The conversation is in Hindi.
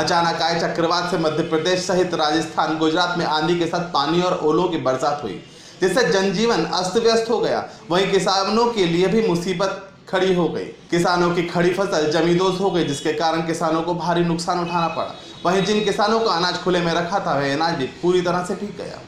अचानक आए चक्रवात से मध्य प्रदेश सहित राजस्थान, गुजरात में आंधी के साथ पानी और ओलों की बरसात हुई, जिससे जनजीवन अस्त व्यस्त हो गया। वहीं किसानों के लिए भी मुसीबत खड़ी हो गई। किसानों की खड़ी फ़सल जमींदोज हो गई, जिसके कारण किसानों को भारी नुकसान उठाना पड़ा। वहीं जिन किसानों का अनाज खुले में रखा था वह अनाज भी पूरी तरह से भीग गया।